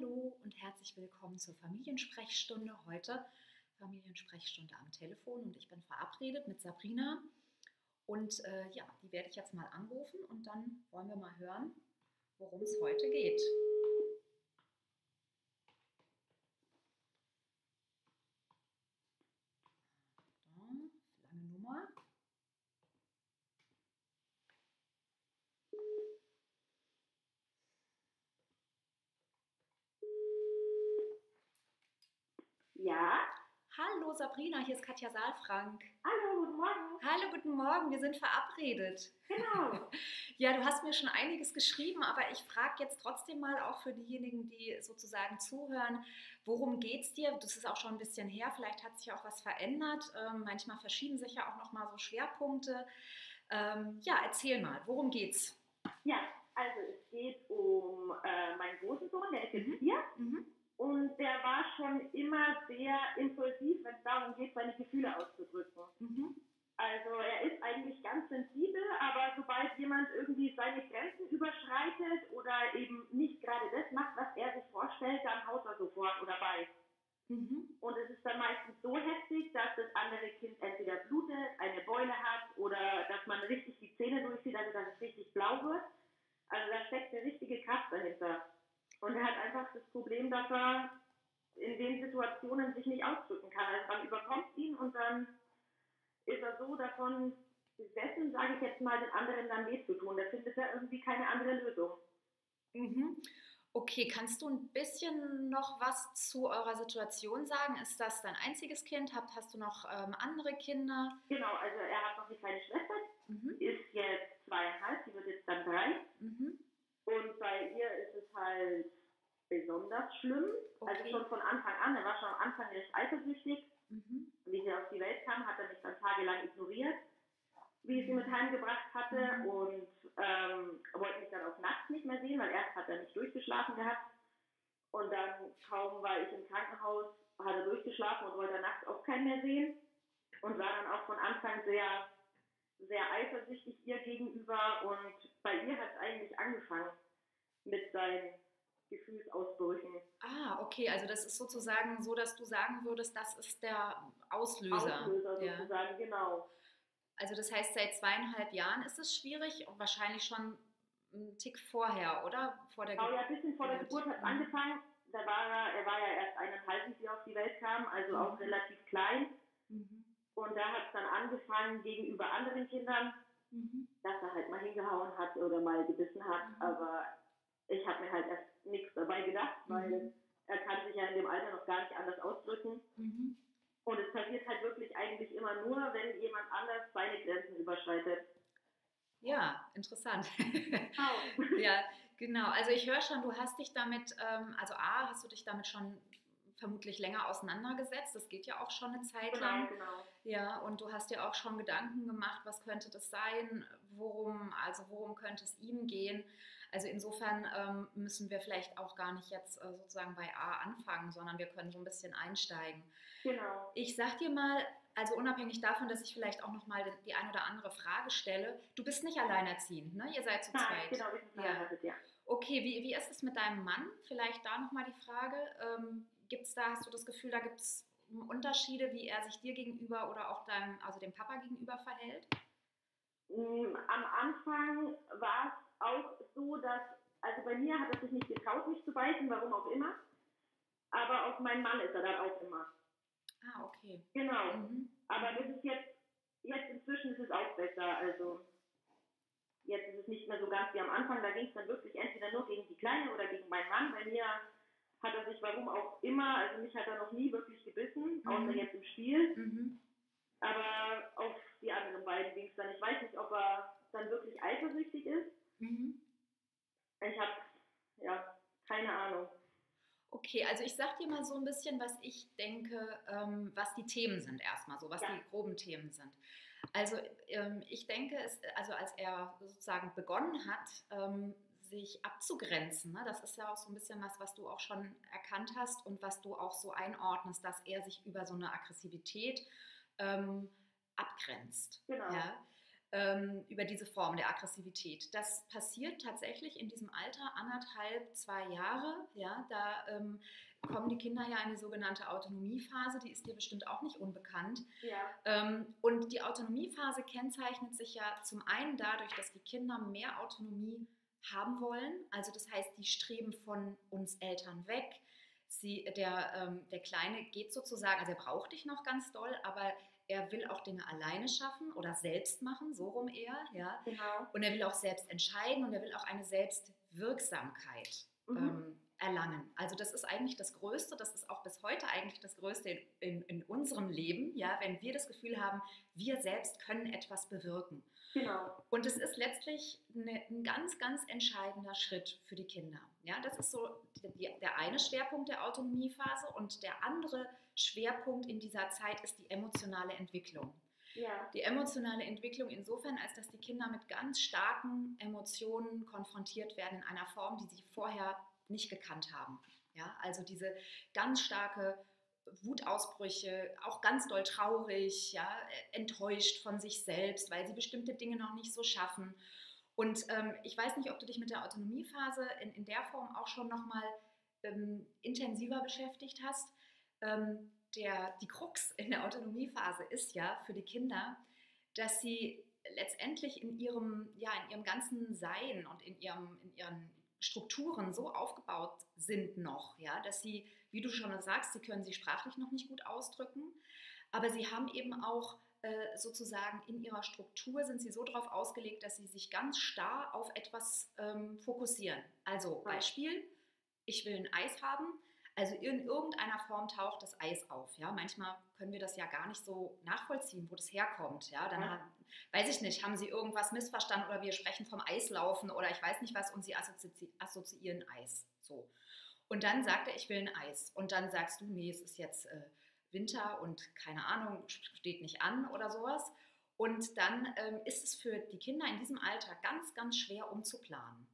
Hallo und herzlich willkommen zur Familiensprechstunde. Heute Familiensprechstunde am Telefon und ich bin verabredet mit Sabrina. Und äh, ja, die werde ich jetzt mal anrufen und dann wollen wir mal hören, worum es heute geht. Da, lange Nummer. Ja, Hallo Sabrina, hier ist Katja Saalfrank. hallo, guten Morgen. Hallo, guten Morgen, wir sind verabredet. Genau. Ja, du hast mir schon einiges geschrieben, aber ich frage jetzt trotzdem mal auch für diejenigen, die sozusagen zuhören, worum geht's dir? Das ist auch schon ein bisschen her, vielleicht hat sich auch was verändert. Ähm, manchmal verschieben sich ja auch noch mal so Schwerpunkte. Ähm, ja, erzähl mal, worum geht's? Ja, also es geht um äh, meinen großen Sohn, der ist jetzt Mhm. vier Mhm. Und der war schon immer sehr impulsiv, wenn es darum geht, seine Gefühle auszudrücken. Mhm. Also er ist eigentlich ganz sensibel, aber sobald jemand irgendwie seine Grenzen überschreitet oder eben nicht gerade das macht, was er sich vorstellt, dann haut er sofort oder beißt. Mhm. Und es ist dann meistens so heftig, dass das andere Kind entweder blutet, eine Beule hat oder dass man richtig die Zähne durchsieht, also dass es richtig blau wird. Also da steckt eine richtige Kraft dahinter. Und er hat einfach das Problem, dass er in den Situationen sich nicht ausdrücken kann. Also man überkommt ihn und dann ist er so davon besessen, sage ich jetzt mal, den anderen dann weh zu tun. Da findet er irgendwie keine andere Lösung. Mhm. Okay, kannst du ein bisschen noch was zu eurer Situation sagen? Ist das dein einziges Kind? Habt, hast du noch ähm, andere Kinder? Genau, also er hat noch eine kleine Schwester, Mhm. ist jetzt zweieinhalb, die wird jetzt dann drei. Mhm. Und bei ihr ist es halt besonders schlimm. Also Okay. schon von Anfang an. Er war schon am Anfang recht eifersüchtig. Mhm. Wie sie auf die Welt kam, hat er mich dann tagelang ignoriert, wie ich sie mit heimgebracht hatte. Mhm. Und ähm, wollte mich dann auch nachts nicht mehr sehen, weil erst hat er nicht durchgeschlafen gehabt. Und dann kaum war ich im Krankenhaus, hat er durchgeschlafen und wollte nachts auch keinen mehr sehen. Und war dann auch von Anfang sehr, sehr eifersüchtig ihr gegenüber. Und bei ihr hat es eigentlich angefangen mit seinen Gefühlsausbrüchen. Ah, okay, also das ist sozusagen so, dass du sagen würdest, das ist der Auslöser. Auslöser Ja. sozusagen, genau. Also das heißt, seit zweieinhalb Jahren ist es schwierig und wahrscheinlich schon einen Tick vorher, oder? Vor der Genau, ja, ein bisschen vor der Geburt. Hat es Mhm. angefangen. Da war er, er war ja erst eineinhalb, als sie auf die Welt kam, also auch Mhm. relativ klein. Und da hat es dann angefangen gegenüber anderen Kindern, Mhm. dass er halt mal hingehauen hat oder mal gebissen hat. Mhm. Aber ich habe mir halt erst nichts dabei gedacht, weil Mhm. er kann sich ja in dem Alter noch gar nicht anders ausdrücken. Mhm. Und es passiert halt wirklich eigentlich immer nur, wenn jemand anders seine Grenzen überschreitet. Ja, interessant. Genau. ja, genau. Also ich höre schon, du hast dich damit, ähm, also A, hast du dich damit schon vermutlich länger auseinandergesetzt. Das geht ja auch schon eine Zeit genau, lang. genau. Ja, und du hast dir auch schon Gedanken gemacht, was könnte das sein, worum, also worum könnte es ihm gehen. Also insofern ähm, müssen wir vielleicht auch gar nicht jetzt äh, sozusagen bei A anfangen, sondern wir können so ein bisschen einsteigen. Genau. Ich sag dir mal, also unabhängig davon, dass ich vielleicht auch noch mal die, ein oder andere Frage stelle, du bist nicht alleinerziehend, ne? Ihr seid zu Nein, zweit. genau, wir sind Ja. ja. Okay, wie, wie ist es mit deinem Mann? Vielleicht da nochmal die Frage. Ähm, gibt es da, hast du das Gefühl, da gibt es Unterschiede, wie er sich dir gegenüber oder auch deinem, also dem Papa gegenüber verhält? Mm, Am Anfang war es auch so, dass, also bei mir hat er sich nicht getraut, mich zu beißen, warum auch immer. Aber auf meinen Mann ist er dann auch immer. Ah, okay. Genau. Mhm. Aber das ist jetzt, jetzt inzwischen ist es auch besser. Also jetzt ist es nicht mehr so ganz wie am Anfang. Da ging es dann wirklich entweder nur gegen die Kleine oder gegen meinen Mann. Bei mir hat er sich, warum auch immer, also mich hat er noch nie wirklich gebissen, außer Mhm. jetzt im Spiel. Mhm. Aber auf die anderen beiden ging es dann. Ich weiß nicht, ob er dann wirklich eifersüchtig ist. Mhm. Ich habe, ja, keine Ahnung. Okay, also ich sag dir mal so ein bisschen, was ich denke, ähm, was die Themen sind erstmal, so was Ja. die groben Themen sind. Also ähm, ich denke, es, also als er sozusagen begonnen hat, ähm, sich abzugrenzen, ne, das ist ja auch so ein bisschen was, was du auch schon erkannt hast und was du auch so einordnest, dass er sich über so eine Aggressivität ähm, abgrenzt. Genau. Ja? ähm, über diese Form der Aggressivität. Das passiert tatsächlich in diesem Alter anderthalb, zwei Jahre. Ja, da ähm, kommen die Kinder ja in die sogenannte Autonomiephase, die ist dir bestimmt auch nicht unbekannt. Ja. Ähm, und die Autonomiephase kennzeichnet sich ja zum einen dadurch, dass die Kinder mehr Autonomie haben wollen. Also das heißt, die streben von uns Eltern weg. Sie, der, ähm, der Kleine geht sozusagen, also er braucht dich noch ganz doll, aber er will auch Dinge alleine schaffen oder selbst machen, so rum eher, ja. Genau. Und er will auch selbst entscheiden und er will auch eine Selbstwirksamkeit Mhm. ähm, erlangen. Also das ist eigentlich das Größte, das ist auch bis heute eigentlich das Größte in, in, in unserem Leben, ja, wenn wir das Gefühl haben, wir selbst können etwas bewirken. Genau. Und es ist letztlich eine, ein ganz, ganz entscheidender Schritt für die Kinder. Ja, das ist so die, der eine Schwerpunkt der Autonomiephase und der andere Schwerpunkt in dieser Zeit ist die emotionale Entwicklung. Ja. Die emotionale Entwicklung insofern, als dass die Kinder mit ganz starken Emotionen konfrontiert werden in einer Form, die sie vorher nicht gekannt haben. Ja, also diese ganz starke Wutausbrüche, auch ganz doll traurig, ja, enttäuscht von sich selbst, weil sie bestimmte Dinge noch nicht so schaffen. Und ähm, ich weiß nicht, ob du dich mit der Autonomiephase in, in der Form auch schon nochmal ähm, intensiver beschäftigt hast. Ähm, der, die Krux in der Autonomiephase ist ja für die Kinder, dass sie letztendlich in ihrem, ja, in ihrem ganzen Sein und in, ihrem, in ihren Strukturen so aufgebaut sind noch, ja, dass sie, wie du schon sagst, sie können sich sprachlich noch nicht gut ausdrücken, aber sie haben eben auch äh, sozusagen in ihrer Struktur sind sie so darauf ausgelegt, dass sie sich ganz starr auf etwas ähm, fokussieren. Also Beispiel, ich will ein Eis haben, also in irgendeiner Form taucht das Eis auf. Ja? Manchmal können wir das ja gar nicht so nachvollziehen, wo das herkommt. Ja? Dann haben, weiß ich nicht, haben sie irgendwas missverstanden oder wir sprechen vom Eislaufen oder ich weiß nicht was und sie assozi assoziieren Eis. So. Und dann sagt er, ich will ein Eis. Und dann sagst du, nee, es ist jetzt äh, Winter und keine Ahnung, steht nicht an oder sowas. Und dann ähm, ist es für die Kinder in diesem Alter ganz, ganz schwer umzuplanen.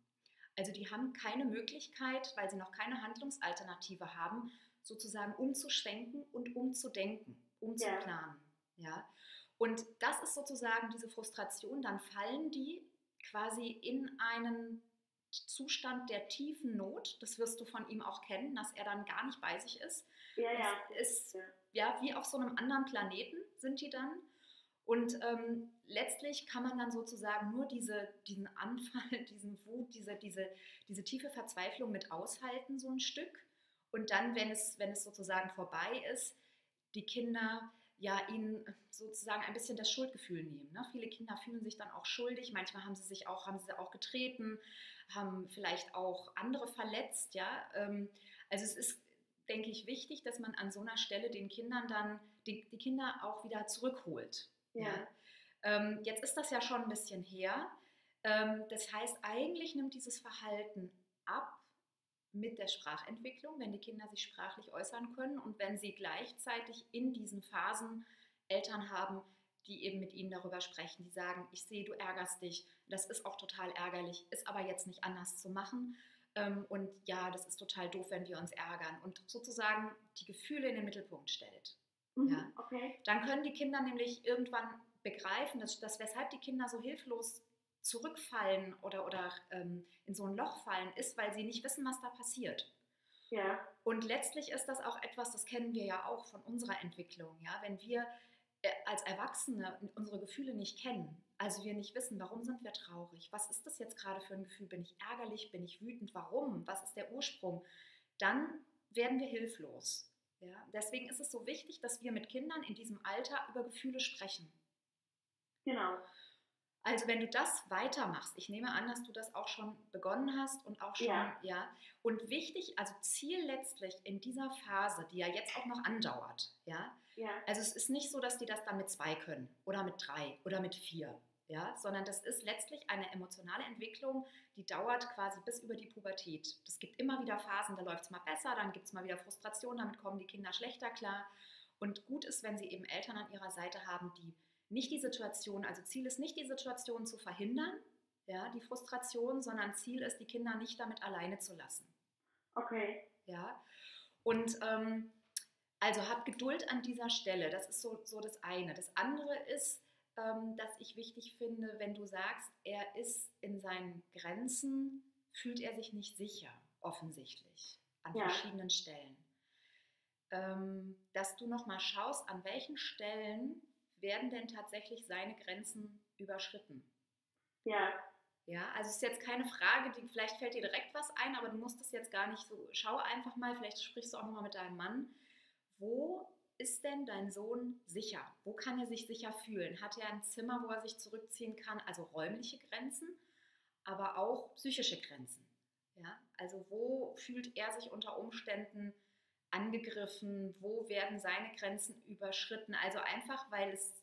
Also die haben keine Möglichkeit, weil sie noch keine Handlungsalternative haben, sozusagen umzuschwenken und umzudenken, umzuplanen. Ja. Und das ist sozusagen diese Frustration, dann fallen die quasi in einen Zustand der tiefen Not. Das wirst du von ihm auch kennen, dass er dann gar nicht bei sich ist. Ja, ja. Es ist Ja. ja wie auf so einem anderen Planeten sind die dann. Und ähm, letztlich kann man dann sozusagen nur diese, diesen Anfall, diesen Wut, diese, diese, diese tiefe Verzweiflung mit aushalten, so ein Stück. Und dann, wenn es, wenn es sozusagen vorbei ist, die Kinder ja ihnen sozusagen ein bisschen das Schuldgefühl nehmen. Ne? Viele Kinder fühlen sich dann auch schuldig, manchmal haben sie sich auch, haben sie auch getreten, haben vielleicht auch andere verletzt, ja. Ähm, also es ist, denke ich, wichtig, dass man an so einer Stelle den Kindern dann, die, die Kinder auch wieder zurückholt. Ja. Ja. Ähm, jetzt ist das ja schon ein bisschen her. Ähm, das heißt, eigentlich nimmt dieses Verhalten ab mit der Sprachentwicklung, wenn die Kinder sich sprachlich äußern können und wenn sie gleichzeitig in diesen Phasen Eltern haben, die eben mit ihnen darüber sprechen, die sagen, ich sehe, du ärgerst dich, das ist auch total ärgerlich, ist aber jetzt nicht anders zu machen. Ähm, und ja, das ist total doof, wenn wir uns ärgern und sozusagen die Gefühle in den Mittelpunkt stellt. Mhm. Ja. Okay. Dann können die Kinder nämlich irgendwann begreifen, dass, dass weshalb die Kinder so hilflos zurückfallen oder, oder ähm, in so ein Loch fallen, ist, weil sie nicht wissen, was da passiert. Ja. Und letztlich ist das auch etwas, das kennen wir ja auch von unserer Entwicklung. Ja? Wenn wir als Erwachsene unsere Gefühle nicht kennen, also wir nicht wissen, warum sind wir traurig, was ist das jetzt gerade für ein Gefühl, bin ich ärgerlich, bin ich wütend, warum, was ist der Ursprung, dann werden wir hilflos. Ja? Deswegen ist es so wichtig, dass wir mit Kindern in diesem Alter über Gefühle sprechen. Genau. Also wenn du das weitermachst, ich nehme an, dass du das auch schon begonnen hast und auch schon, ja. Ja. Und wichtig, also Ziel letztlich in dieser Phase, die ja jetzt auch noch andauert, ja. Ja. Also es ist nicht so, dass die das dann mit zwei können oder mit drei oder mit vier, ja, sondern das ist letztlich eine emotionale Entwicklung, die dauert quasi bis über die Pubertät. Es gibt immer wieder Phasen, da läuft es mal besser, dann gibt es mal wieder Frustration, damit kommen die Kinder schlechter klar. Und gut ist, wenn sie eben Eltern an ihrer Seite haben, die nicht die Situation, also Ziel ist nicht die Situation zu verhindern, ja, die Frustration, sondern Ziel ist, die Kinder nicht damit alleine zu lassen. Okay. Ja, und ähm, also hab Geduld an dieser Stelle, das ist so, so das eine. Das andere ist, ähm, dass ich wichtig finde, wenn du sagst, er ist in seinen Grenzen, fühlt er sich nicht sicher, offensichtlich, an Ja. verschiedenen Stellen. Ähm, dass du nochmal schaust, an welchen Stellen werden denn tatsächlich seine Grenzen überschritten. Ja, Ja, also es ist jetzt keine Frage, die vielleicht fällt dir direkt was ein, aber du musst es jetzt gar nicht so. Schau einfach mal, vielleicht sprichst du auch nochmal mit deinem Mann. Wo ist denn dein Sohn sicher? Wo kann er sich sicher fühlen? Hat er ein Zimmer, wo er sich zurückziehen kann? Also räumliche Grenzen, aber auch psychische Grenzen. Ja, also wo fühlt er sich unter Umständen angegriffen? Wo werden seine Grenzen überschritten? Also einfach, weil es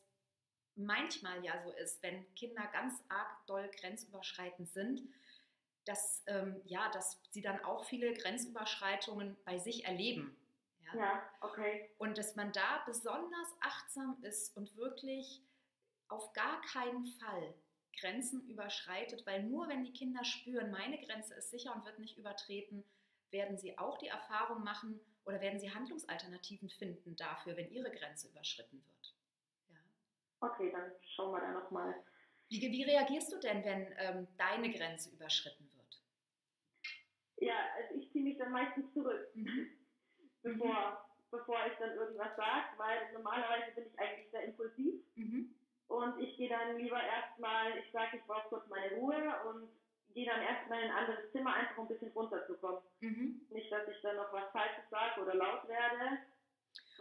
manchmal ja so ist, wenn Kinder ganz arg doll grenzüberschreitend sind, dass, ähm, ja, dass sie dann auch viele Grenzüberschreitungen bei sich erleben. Ja? ja, okay. Und dass man da besonders achtsam ist und wirklich auf gar keinen Fall Grenzen überschreitet, weil nur wenn die Kinder spüren, meine Grenze ist sicher und wird nicht übertreten, werden sie auch die Erfahrung machen oder werden sie Handlungsalternativen finden dafür, wenn ihre Grenze überschritten wird. Ja. Okay, dann schauen wir da nochmal. Wie, wie reagierst du denn, wenn ähm, deine Grenze überschritten wird? Ja, also ich ziehe mich dann meistens zurück, Mhm. Bevor, bevor ich dann irgendwas sage, weil normalerweise bin ich eigentlich sehr impulsiv Mhm. und ich gehe dann lieber erstmal, ich sage, ich brauche kurz meine Ruhe und gehe dann erstmal in ein anderes Zimmer, einfach um ein bisschen runterzukommen. Mhm. Nicht, dass ich dann noch was Falsches sage oder laut werde,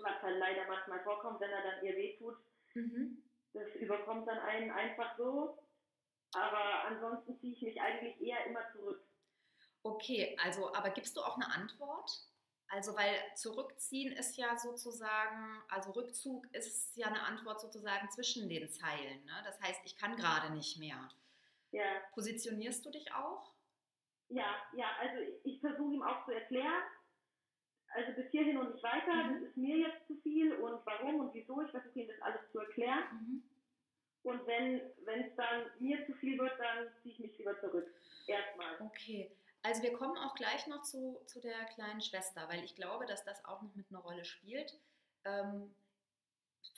was halt leider manchmal vorkommt, wenn er dann ihr wehtut. Mhm. Das überkommt dann einen einfach so. Aber ansonsten ziehe ich mich eigentlich eher immer zurück. Okay, also, aber gibst du auch eine Antwort? Also, weil zurückziehen ist ja sozusagen, also Rückzug ist ja eine Antwort sozusagen zwischen den Zeilen. Ne? Das heißt, ich kann gerade nicht mehr. Ja, Positionierst du dich auch? ja, ja. Also ich, ich versuche ihm auch zu erklären. Also bis hierhin und nicht weiter. Mhm. Das ist mir jetzt zu viel und warum und wieso. Ich versuche ihm das alles zu erklären. Mhm. Und wenn es dann mir zu viel wird, dann ziehe ich mich lieber zurück. Erstmal. Okay, also wir kommen auch gleich noch zu, zu der kleinen Schwester, weil ich glaube, dass das auch noch mit einer Rolle spielt. Ähm,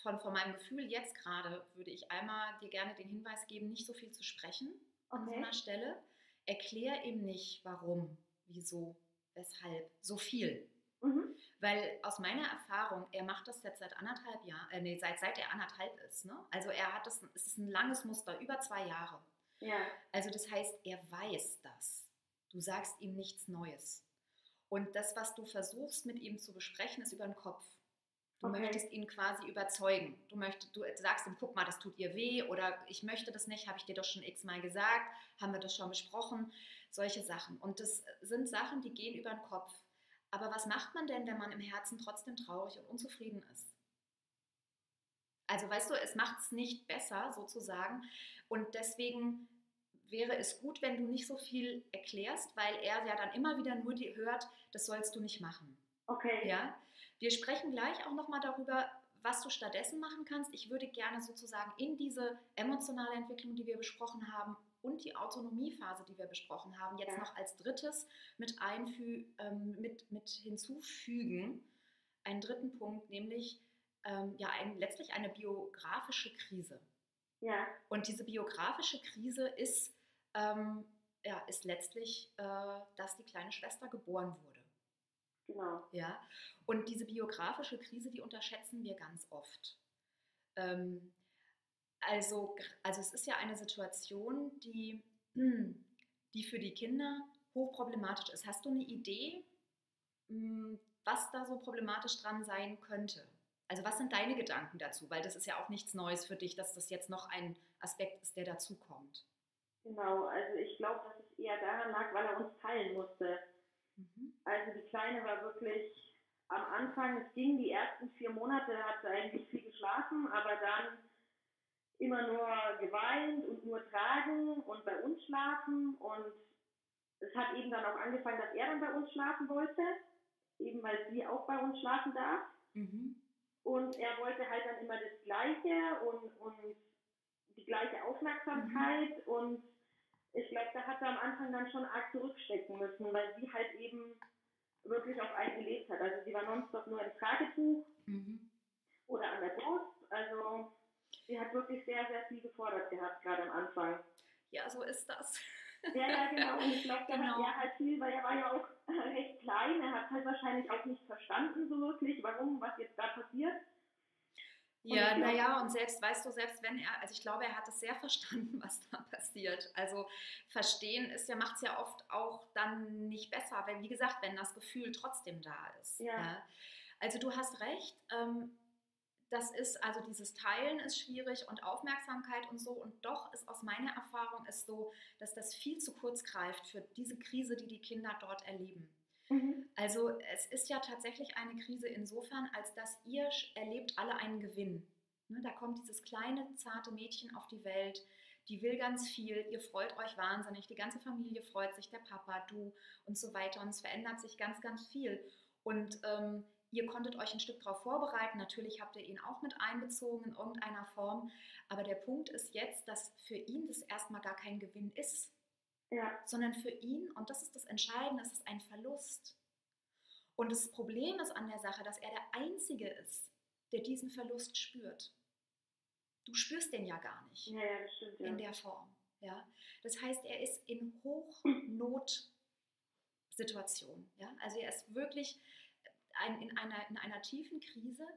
von, von meinem Gefühl jetzt gerade würde ich einmal dir gerne den Hinweis geben, nicht so viel zu sprechen an so Okay. einer Stelle. Erklär ihm nicht, warum, wieso, weshalb, so viel. Mhm. Weil aus meiner Erfahrung, er macht das jetzt seit anderthalb Jahren, äh, nee, seit, seit er anderthalb ist. Ne? Also er hat das, es ist ein langes Muster, über zwei Jahre. Ja, Also das heißt, er weiß das. Du sagst ihm nichts Neues. Und das, was du versuchst mit ihm zu besprechen, ist über den Kopf. Du Okay. möchtest ihn quasi überzeugen. Du, möchtest, du sagst ihm, guck mal, das tut ihr weh oder ich möchte das nicht, habe ich dir doch schon x-mal gesagt, haben wir das schon besprochen, solche Sachen. Und das sind Sachen, die gehen über den Kopf. Aber was macht man denn, wenn man im Herzen trotzdem traurig und unzufrieden ist? Also weißt du, es macht es nicht besser sozusagen. Und deswegen wäre es gut, wenn du nicht so viel erklärst, weil er ja dann immer wieder nur die hört, das sollst du nicht machen. okay. Ja? Wir sprechen gleich auch nochmal darüber, was du stattdessen machen kannst. Ich würde gerne sozusagen in diese emotionale Entwicklung, die wir besprochen haben, und die Autonomiephase, die wir besprochen haben, jetzt Ja. noch als drittes mit, einfü ähm, mit, mit hinzufügen, einen dritten Punkt, nämlich ähm, ja, ein, letztlich eine biografische Krise. Ja, Und diese biografische Krise ist, ähm, ja, ist letztlich, äh, dass die kleine Schwester geboren wurde. genau. Ja? Und diese biografische Krise, die unterschätzen wir ganz oft. Ähm, also, also es ist ja eine Situation, die, die für die Kinder hochproblematisch ist. Hast du eine Idee, mh, was da so problematisch dran sein könnte? Also was sind deine Gedanken dazu? Weil das ist ja auch nichts Neues für dich, dass das jetzt noch ein Aspekt ist, der dazukommt. Genau, also ich glaube, dass es eher daran lag, weil er uns teilen musste. Mhm. Also die Kleine war wirklich am Anfang, es ging die ersten vier Monate, hat sie eigentlich viel geschlafen, aber dann immer nur geweint und nur tragen und bei uns schlafen und es hat eben dann auch angefangen, dass er dann bei uns schlafen wollte, eben weil sie auch bei uns schlafen darf. Mhm. Und er wollte halt dann immer das Gleiche und, und die gleiche Aufmerksamkeit. Und ich glaube, da hat er am Anfang dann schon arg zurückstecken müssen, weil sie halt eben wirklich auf einen gelebt hat. Also sie war nonstop nur im Tragetuch Mhm. oder an der Brust. Also sie hat wirklich sehr, sehr viel gefordert gehabt, gerade am Anfang. Ja, so ist das. Ja, ja, genau. Und ich glaube, da genau. hat er halt viel, weil er war ja auch recht klein. Er hat halt wahrscheinlich auch nicht verstanden so wirklich, warum, was jetzt da passiert. Ja, naja, und selbst, weißt du, selbst wenn er, also ich glaube, er hat es sehr verstanden, was da passiert. Also verstehen ist ja, macht es ja oft auch dann nicht besser, weil wie gesagt, wenn das Gefühl trotzdem da ist. Ja. ja. Also du hast recht, ähm, das ist, also dieses Teilen ist schwierig und Aufmerksamkeit und so. Und doch ist aus meiner Erfahrung es so, dass das viel zu kurz greift für diese Krise, die die Kinder dort erleben. Mhm. Also es ist ja tatsächlich eine Krise insofern, als dass ihr erlebt alle einen Gewinn. Ne, da kommt dieses kleine, zarte Mädchen auf die Welt, die will ganz viel, ihr freut euch wahnsinnig, die ganze Familie freut sich, der Papa, du und so weiter. Und es verändert sich ganz, ganz viel. Und ähm, Ihr konntet euch ein Stück darauf vorbereiten. Natürlich habt ihr ihn auch mit einbezogen in irgendeiner Form. Aber der Punkt ist jetzt, dass für ihn das erstmal gar kein Gewinn ist. Ja. Sondern für ihn, und das ist das Entscheidende, es ist ein Verlust. Und das Problem ist an der Sache, dass er der Einzige ist, der diesen Verlust spürt. Du spürst den ja gar nicht. Ja, ja, stimmt. In der Form. Ja? Das heißt, er ist in Hochnotsituation. Ja? Also er ist wirklich ein, in, einer, in einer tiefen Krise.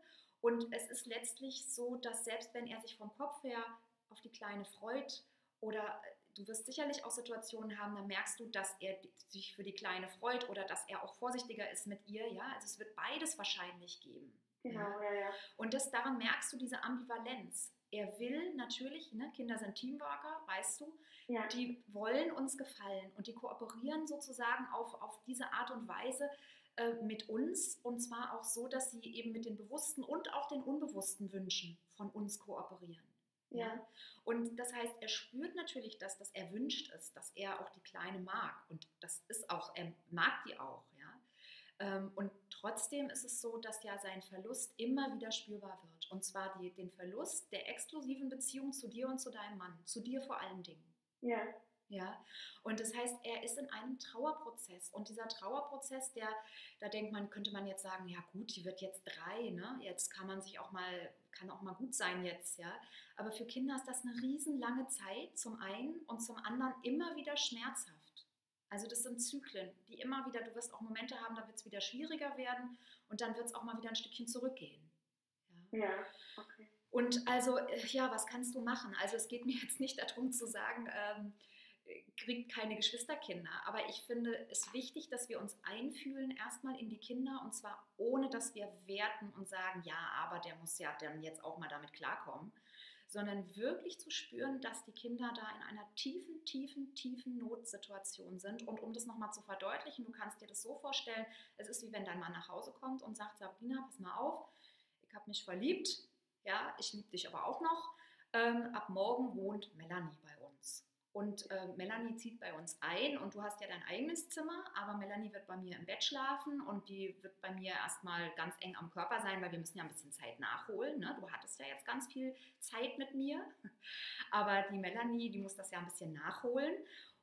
Und es ist letztlich so, dass selbst wenn er sich vom Kopf her auf die Kleine freut oder du wirst sicherlich auch Situationen haben, da merkst du, dass er sich für die Kleine freut oder dass er auch vorsichtiger ist mit ihr. Ja, also es wird beides wahrscheinlich geben. Genau, ja, ja. Und das, daran merkst du diese Ambivalenz. Er will natürlich, ne, Kinder sind Teamworker, weißt du, ja. die wollen uns gefallen und die kooperieren sozusagen auf, auf diese Art und Weise, äh, mit uns und zwar auch so, dass sie eben mit den bewussten und auch den unbewussten Wünschen von uns kooperieren. Ja. Und das heißt, er spürt natürlich, dass das erwünscht ist, dass er auch die Kleine mag. Und das ist auch, er mag die auch, ja. Ähm, und trotzdem ist es so, dass ja sein Verlust immer wieder spürbar wird. Und zwar die, den Verlust der exklusiven Beziehung zu dir und zu deinem Mann, zu dir vor allen Dingen. Ja. Ja, und das heißt, er ist in einem Trauerprozess. Und dieser Trauerprozess, der, da denkt man, könnte man jetzt sagen, ja gut, die wird jetzt drei, ne? Jetzt kann man sich auch mal, kann auch mal gut sein jetzt, ja. Aber für Kinder ist das eine riesenlange Zeit, zum einen und zum anderen immer wieder schmerzhaft. Also das sind Zyklen, die immer wieder, du wirst auch Momente haben, da wird es wieder schwieriger werden und dann wird es auch mal wieder ein Stückchen zurückgehen. Ja, ja okay. Und also, äh, ja, was kannst du machen? Also es geht mir jetzt nicht darum zu sagen, ähm, kriegt keine Geschwisterkinder. Aber ich finde es wichtig, dass wir uns einfühlen erstmal in die Kinder und zwar ohne, dass wir werten und sagen, ja, aber der muss ja dann jetzt auch mal damit klarkommen, sondern wirklich zu spüren, dass die Kinder da in einer tiefen, tiefen, tiefen Notsituation sind. Und um das nochmal zu verdeutlichen, du kannst dir das so vorstellen, es ist wie wenn dein Mann nach Hause kommt und sagt, Sabrina, pass mal auf, ich habe mich verliebt, ja, ich liebe dich aber auch noch. Ähm, ab morgen wohnt Melanie bei uns. Und äh, Melanie zieht bei uns ein und du hast ja dein eigenes Zimmer, aber Melanie wird bei mir im Bett schlafen und die wird bei mir erstmal ganz eng am Körper sein, weil wir müssen ja ein bisschen Zeit nachholen. Ne? Du hattest ja jetzt ganz viel Zeit mit mir, aber die Melanie, die muss das ja ein bisschen nachholen.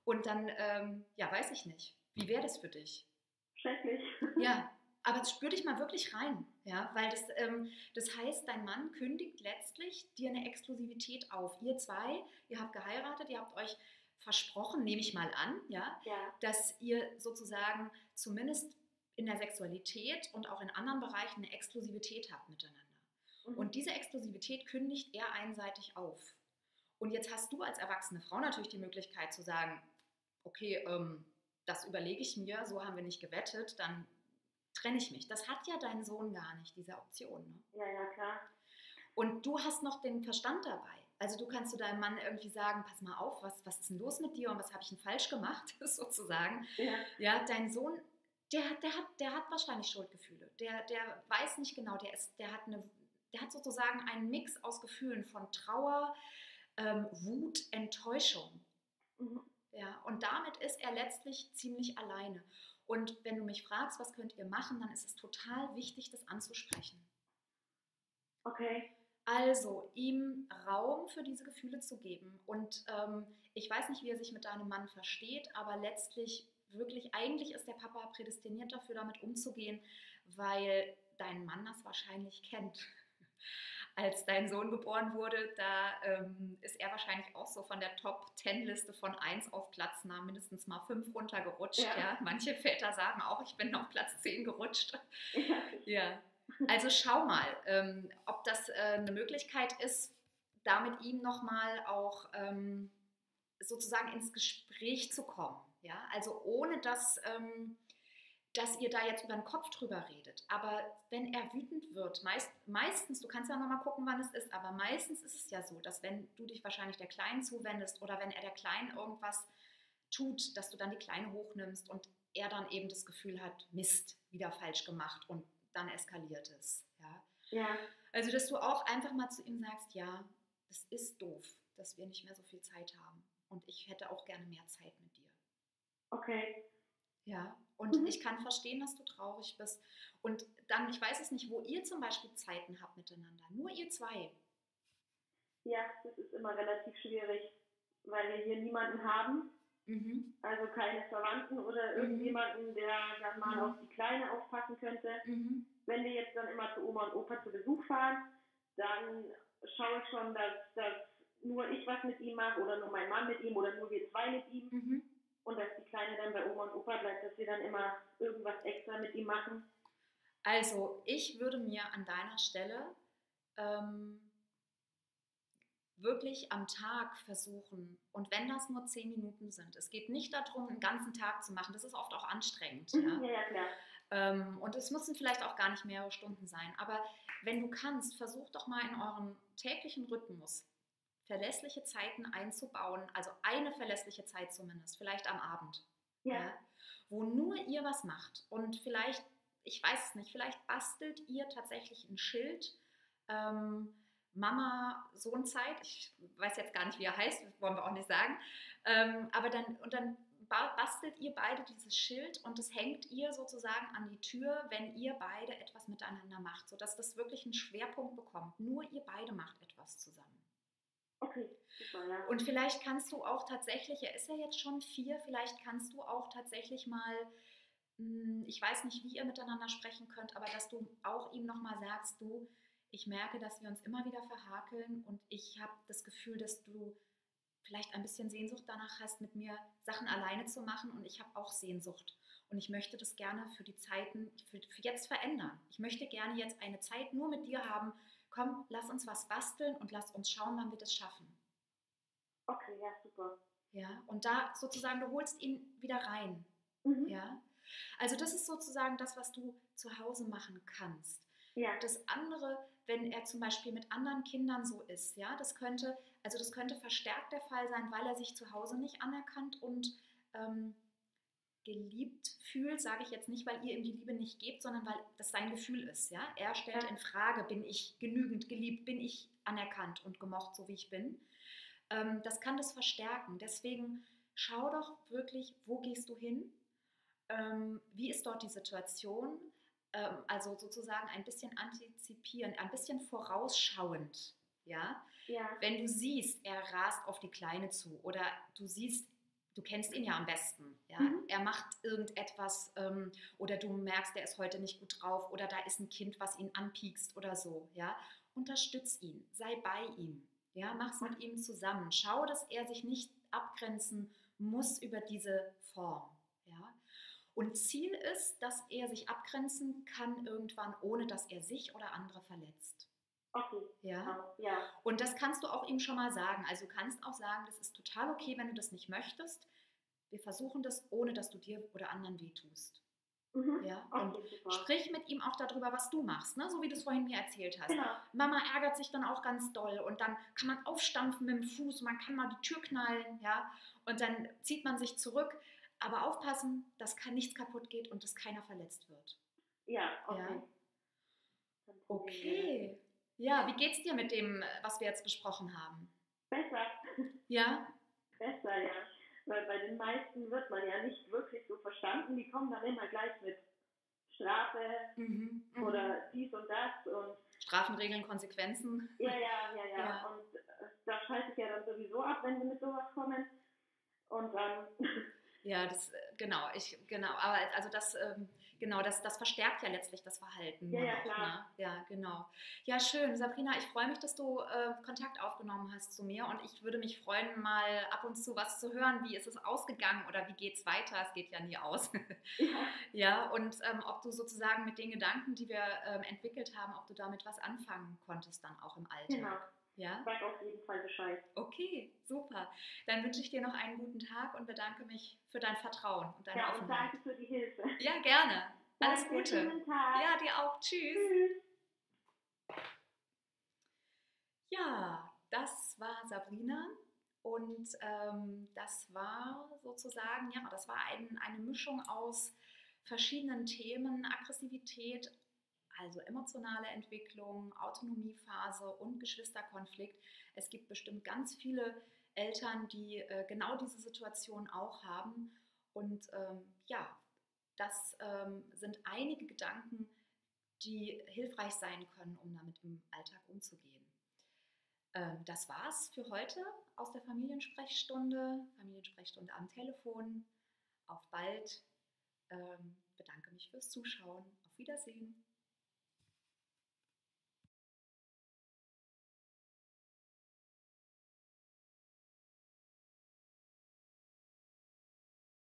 Und dann, ähm, ja, weiß ich nicht. Wie wäre das für dich? Schrecklich. Ja, aber spür dich mal wirklich rein, ja, weil das, ähm, das heißt, dein Mann kündigt letztlich dir eine Exklusivität auf. Ihr zwei, ihr habt geheiratet, ihr habt euch versprochen, nehme ich mal an, ja, ja. dass ihr sozusagen zumindest in der Sexualität und auch in anderen Bereichen eine Exklusivität habt miteinander. Mhm. Und diese Exklusivität kündigt er einseitig auf. Und jetzt hast du als erwachsene Frau natürlich die Möglichkeit zu sagen, okay, ähm, das überlege ich mir, so haben wir nicht gewettet, dann trenne ich mich. Das hat ja dein Sohn gar nicht, diese Option. Ne? Ja, ja, klar. Und du hast noch den Verstand dabei. Also du kannst zu deinem Mann irgendwie sagen, pass mal auf, was, was ist denn los mit dir und was habe ich denn falsch gemacht, sozusagen. Ja. ja, dein Sohn, der hat, der hat, der hat wahrscheinlich Schuldgefühle. Der, der weiß nicht genau, der, ist, der, hat eine, der hat sozusagen einen Mix aus Gefühlen von Trauer, ähm, Wut, Enttäuschung. Mhm. Ja, und damit ist er letztlich ziemlich alleine. Und wenn du mich fragst, was könnt ihr machen, dann ist es total wichtig, das anzusprechen. Okay. Also ihm Raum für diese Gefühle zu geben. Und ähm, ich weiß nicht, wie er sich mit deinem Mann versteht, aber letztlich wirklich, eigentlich ist der Papa prädestiniert dafür, damit umzugehen, weil dein Mann das wahrscheinlich kennt. Als dein Sohn geboren wurde, da ähm, ist er wahrscheinlich auch so von der Top-10-Liste von 1 auf Platz nah mindestens mal 5 runtergerutscht. Ja. ja. Manche Väter sagen auch, ich bin auf Platz 10 gerutscht. Ja. Also schau mal, ähm, ob das äh, eine Möglichkeit ist, da mit ihm nochmal auch ähm, sozusagen ins Gespräch zu kommen. Ja? Also ohne dass ähm, dass ihr da jetzt über den Kopf drüber redet. Aber wenn er wütend wird, meist, meistens, du kannst ja nochmal gucken, wann es ist, aber meistens ist es ja so, dass wenn du dich wahrscheinlich der Kleinen zuwendest oder wenn er der Kleinen irgendwas tut, dass du dann die Kleine hochnimmst und er dann eben das Gefühl hat, Mist, wieder falsch gemacht und dann eskaliert es. Ja? ja. Also, dass du auch einfach mal zu ihm sagst, ja, das ist doof, dass wir nicht mehr so viel Zeit haben und ich hätte auch gerne mehr Zeit mit dir. Okay. Ja, und mhm. ich kann verstehen, dass du traurig bist. Und dann, ich weiß es nicht, wo ihr zum Beispiel Zeiten habt miteinander. Nur ihr zwei. Ja, das ist immer relativ schwierig, weil wir hier niemanden haben. Mhm. Also keine Verwandten oder mhm. irgendjemanden, der dann mal mhm. auf die Kleine aufpassen könnte. Mhm. Wenn wir jetzt dann immer zu Oma und Opa zu Besuch fahren, dann schaue ich schon, dass, dass nur ich was mit ihm mache oder nur mein Mann mit ihm oder nur wir zwei mit ihm. Und dass die Kleine dann bei Oma und Opa bleibt, dass wir dann immer irgendwas extra mit ihm machen? Also ich würde mir an deiner Stelle ähm, wirklich am Tag versuchen, und wenn das nur zehn Minuten sind, es geht nicht darum, einen ganzen Tag zu machen, das ist oft auch anstrengend. Mhm, ja, ja klar. Ähm, und es müssen vielleicht auch gar nicht mehrere Stunden sein, aber wenn du kannst, versuch doch mal in euren täglichen Rhythmus verlässliche Zeiten einzubauen, also eine verlässliche Zeit zumindest, vielleicht am Abend, ja. Ja, wo nur ihr was macht und vielleicht, ich weiß es nicht, vielleicht bastelt ihr tatsächlich ein Schild. Ähm, Mama Sohnzeit, ich weiß jetzt gar nicht, wie er heißt, wollen wir auch nicht sagen, ähm, aber dann und dann bastelt ihr beide dieses Schild und es hängt ihr sozusagen an die Tür, wenn ihr beide etwas miteinander macht, sodass das wirklich einen Schwerpunkt bekommt. Nur ihr beide macht etwas zusammen. Und vielleicht kannst du auch tatsächlich, er ist ja jetzt schon vier, vielleicht kannst du auch tatsächlich mal, hm, ich weiß nicht, wie ihr miteinander sprechen könnt, aber dass du auch ihm nochmal sagst, du, ich merke, dass wir uns immer wieder verhakeln und ich habe das Gefühl, dass du vielleicht ein bisschen Sehnsucht danach hast, mit mir Sachen alleine zu machen und ich habe auch Sehnsucht. Und ich möchte das gerne für die Zeiten, für, für jetzt verändern. Ich möchte gerne jetzt eine Zeit nur mit dir haben, komm, lass uns was basteln und lass uns schauen, wann wir das schaffen. Okay, ja, super. Ja, und da sozusagen, du holst ihn wieder rein. Mhm. Ja, also das ist sozusagen das, was du zu Hause machen kannst. Ja. Das andere, wenn er zum Beispiel mit anderen Kindern so ist, ja, das könnte, also das könnte verstärkt der Fall sein, weil er sich zu Hause nicht anerkannt und ähm, geliebt fühlt, sage ich jetzt nicht, weil ihr ihm die Liebe nicht gebt, sondern weil das sein Gefühl ist. Ja? Er stellt in Frage, bin ich genügend geliebt, bin ich anerkannt und gemocht, so wie ich bin. Ähm, das kann das verstärken. Deswegen schau doch wirklich, wo gehst du hin? Ähm, wie ist dort die Situation? Ähm, also sozusagen ein bisschen antizipieren, ein bisschen vorausschauend. Ja? ja? Wenn du siehst, er rast auf die Kleine zu oder du siehst, du kennst ihn ja am besten. Ja? Mhm. Er macht irgendetwas ähm, oder du merkst, er ist heute nicht gut drauf oder da ist ein Kind, was ihn anpiekst oder so. Ja? Unterstütz ihn, sei bei ihm. Ja? Mach's mit ihm zusammen. Schau, dass er sich nicht abgrenzen muss über diese Form. Ja? Und Ziel ist, dass er sich abgrenzen kann irgendwann, ohne dass er sich oder andere verletzt. Okay. Ja? ja. Und das kannst du auch ihm schon mal sagen. Also du kannst auch sagen, das ist total okay, wenn du das nicht möchtest. Wir versuchen das, ohne dass du dir oder anderen wehtust. Mhm. Ja? Und okay, sprich mit ihm auch darüber, was du machst, ne? so wie du es vorhin mir erzählt hast. Genau. Mama ärgert sich dann auch ganz doll und dann kann man aufstampfen mit dem Fuß, man kann mal die Tür knallen, ja, und dann zieht man sich zurück. Aber aufpassen, dass nichts kaputt geht und dass keiner verletzt wird. Ja, okay. Ja? Okay. Ja, wie geht's dir mit dem, was wir jetzt besprochen haben? Besser. Ja? Besser, ja. Weil bei den meisten wird man ja nicht wirklich so verstanden. Die kommen dann immer gleich mit Strafe mhm, mhm. oder dies und das und Strafen, Regeln, Konsequenzen. Ja, ja, ja, ja. ja. Und äh, da schalte ich ja dann sowieso ab, wenn sie mit sowas kommen. Und dann. Ja, das äh, genau, ich genau, aber also das ähm, Genau, das, das verstärkt ja letztlich das Verhalten. Ja, ja, klar. Ne? Ja, genau. Ja, schön. Sabrina, ich freue mich, dass du äh, Kontakt aufgenommen hast zu mir und ich würde mich freuen, mal ab und zu was zu hören. Wie ist es ausgegangen oder wie geht es weiter? Es geht ja nie aus. Ja. ja, und ähm, ob du sozusagen mit den Gedanken, die wir ähm, entwickelt haben, ob du damit was anfangen konntest dann auch im Alltag. Genau. Ja, Sag auf jeden Fall Bescheid. okay, super. Dann wünsche ich dir noch einen guten Tag und bedanke mich für dein Vertrauen und deine Ja, und Offenheit. danke für die Hilfe. Ja, gerne. Alles Danke, Gute. schönen Tag. Ja, dir auch. Tschüss. Tschüss. Ja, das war Sabrina und ähm, das war sozusagen, ja, das war ein, eine Mischung aus verschiedenen Themen, Aggressivität, also emotionale Entwicklung, Autonomiephase und Geschwisterkonflikt. Es gibt bestimmt ganz viele Eltern, die äh, genau diese Situation auch haben und ähm, ja, das ähm, sind einige Gedanken, die hilfreich sein können, um damit im Alltag umzugehen. Ähm, das war's für heute aus der Familiensprechstunde, Familiensprechstunde am Telefon. Auf bald. Ähm, bedanke mich fürs Zuschauen. Auf Wiedersehen.